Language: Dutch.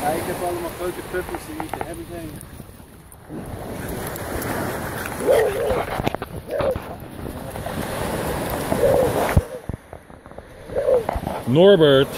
Ja, ik heb allemaal grote puppies die niet te hebben zijn. Norbert.